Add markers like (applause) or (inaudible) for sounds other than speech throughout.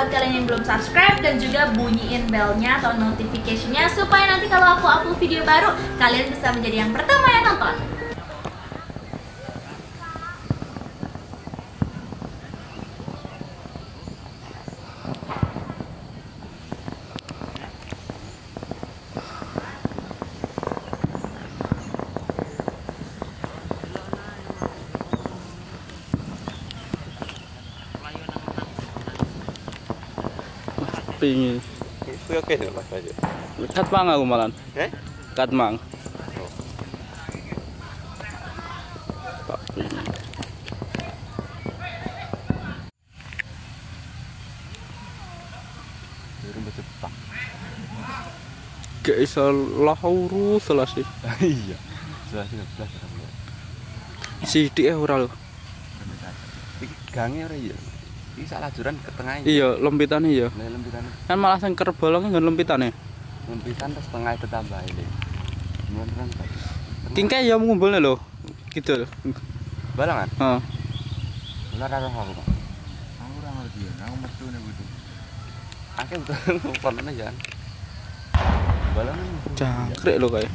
buat kalian yang belum subscribe dan juga bunyiin belnya atau notificationnya supaya nanti kalau aku upload video baru kalian bisa menjadi yang pertama yang nonton. Pingin. Itu oke deh mas aja. Kat mang aku malan. Eh? Kat mang. Gak iso lahuru selasi. (laughs) Iya. Sudah sudah sudah. Sidik eh ora. Iki gange ora iya. Iki sak lajuran ke tengah iki. Iya, lempitane iya. Lah lempitan Kan malah sing kerbolong nggon lempitane. lempitan terus tengah itu tambah ini. Kan. Kingke ya ngumpulne lho. Gitu. Balangan. Heeh. Benar karo aku, Pak. Aku ora ngerti ya, aku metu nek kudu. Akeh betul (laughs) kontene ya. Balangan. Jangkrik lho kae.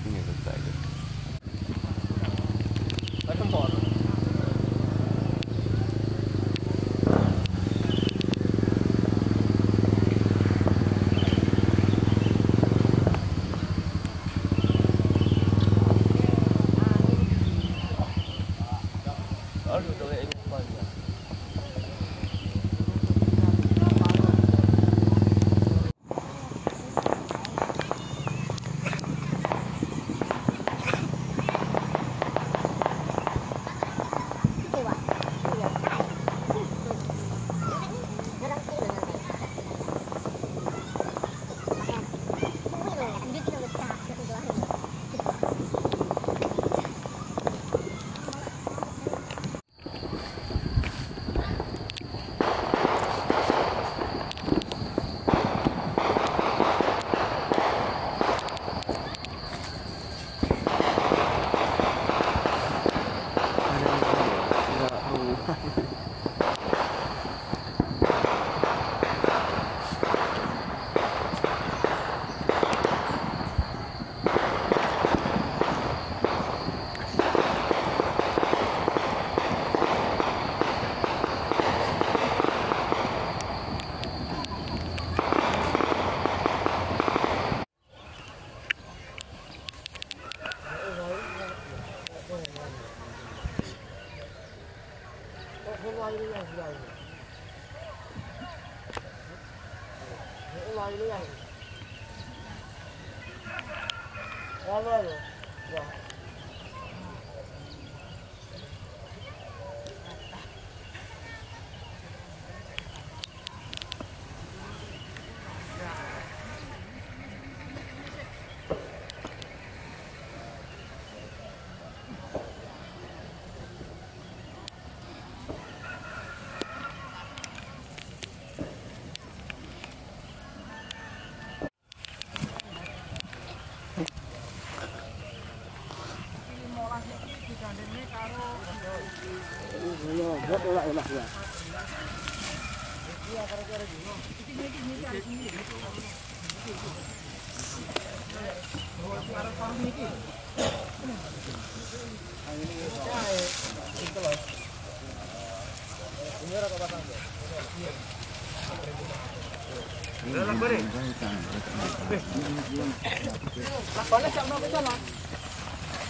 Ini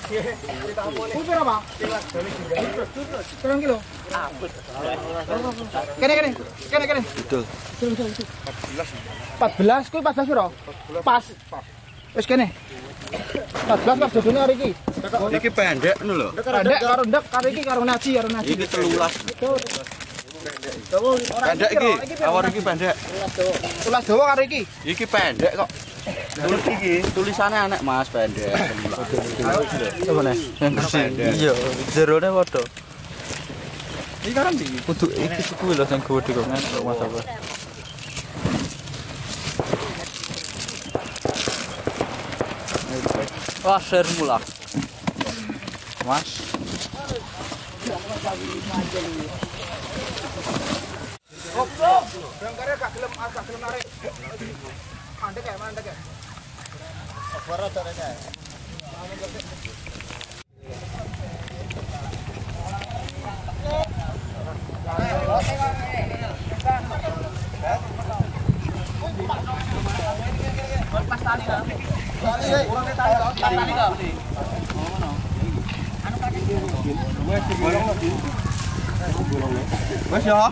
tuh saya. Kurang kilo. Kene kene. Kene kene. Betul. 14 kuwi 14 piro? Pas. Wis kene. 14 pas dodone hari iki. Iki pendek ngono lho. Pendek karo ndek karo iki karo naji karo naji. Iki 13. Pendek iki. Awar iki pendek. Tulas dawa karo iki. Iki pendek kok. Tulis iki tulisannya anek Mas pendek. Coba nih. Iya, jerone padha. Iki karo ndi? Kudu iki kuwi lho sing gede kok nang Mas apa. Wah, share mula. Mas. Goblok. Dengkare gak gelem gak gelem narik. Mandek ya, mandek ya. Oboro dorene. Pas tali lah. Tali, kurang tali, tali lah. Anu kaki. Wes bolong lagi. Wes ya.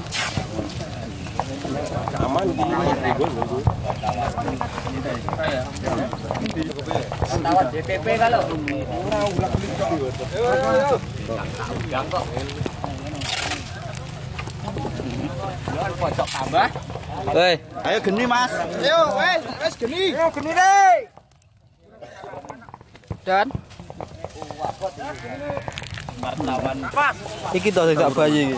Hei, Ayo geni, Mas. Ayo, wes, wes geni. Ayo geni deh. dan Iki toh sing bayi iki.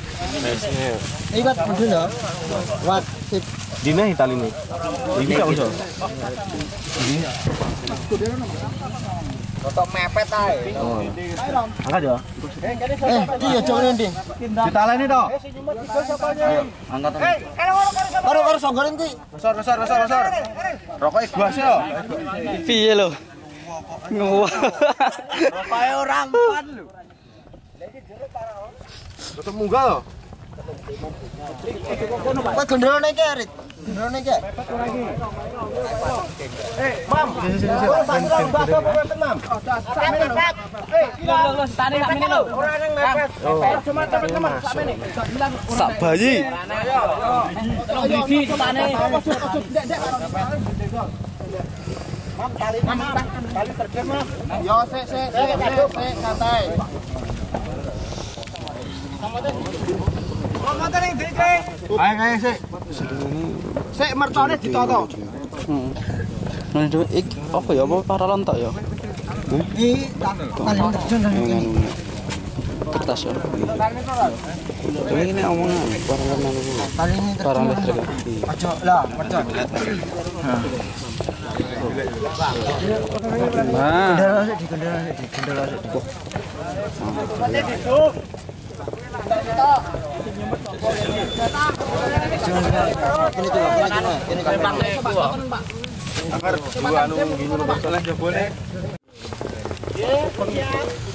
sip. Dina tali ini. Iki gak usah. Rotok mepet ae. Angkat ya. Eh, iki ya jok ndi. Ditaleni to. Angkat. Karo karo ki. Besar besar besar besar. Guas. Piye lho? Tetep munggah loh. Kok gendrone ki, Rit? Gendrone ki. Sak bayi. Yo sik sik sik sik sik santai. Ayo ayo sih. Sik mercone. Nah, ya? Paralon ya? Kertas ya. Ini omongan paralon anu. Terjun. listrik. Lah. Nah, sik di sik di sik Ini ini ini kan. Angker dua anu gini lu masalah jebone.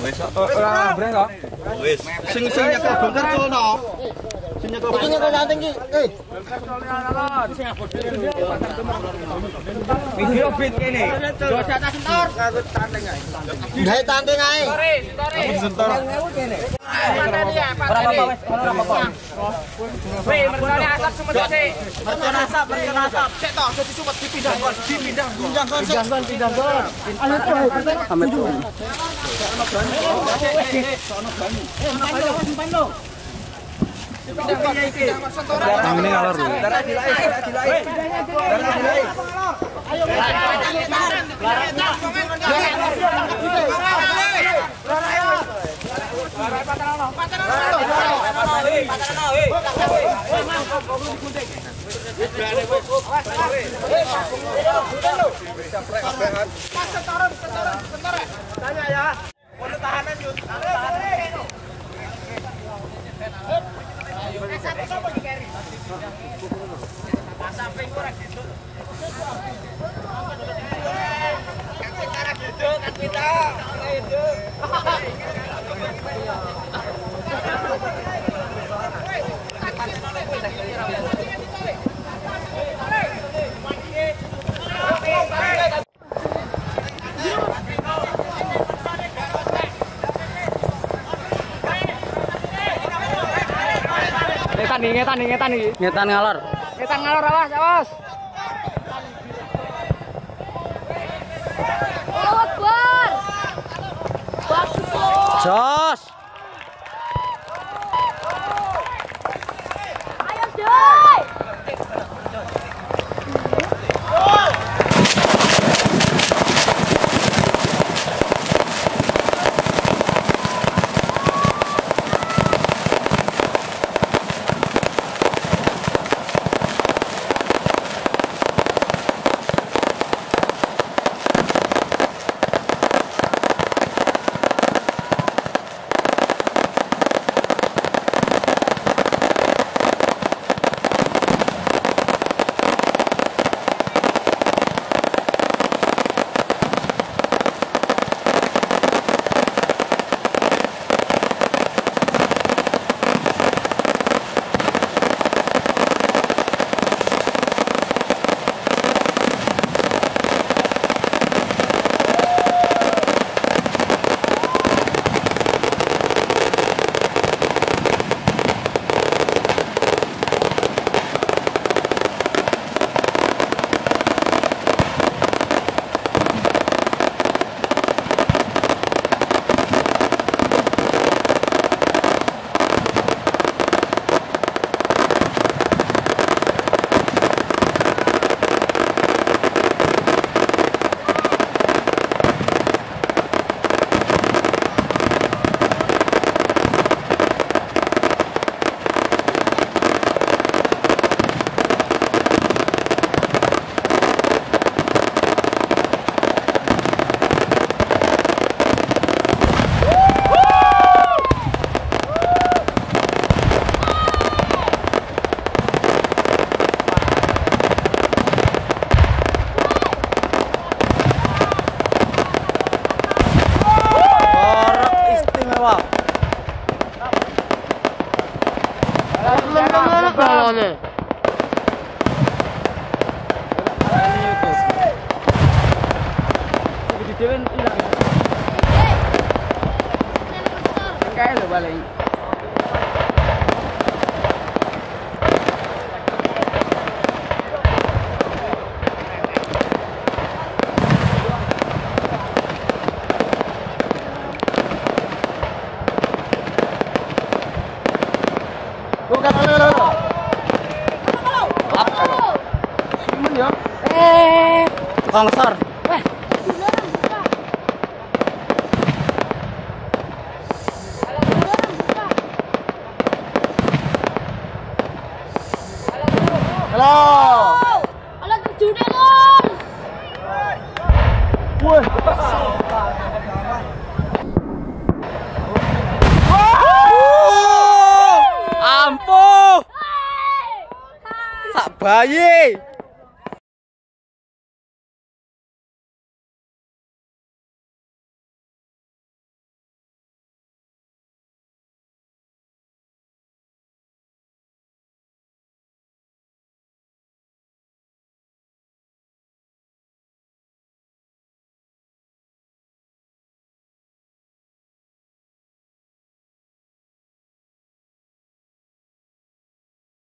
Wes ora breng kok. Wes. Sing sing nyekel bongkar to no. Iki nyekel santing ki. Eh, Video beat kene. gawe tanting ae. Yang ini ngalor dulu. Dilai. Darah dilai. Ngetan nih, ngetan nih, ngetan nih. Ngetan ngalor. Ngetan ngalor awas, awas. Allahu Akbar. Jos. Kayak lo balik. Bukan lo lo. Tukang besar. Halo.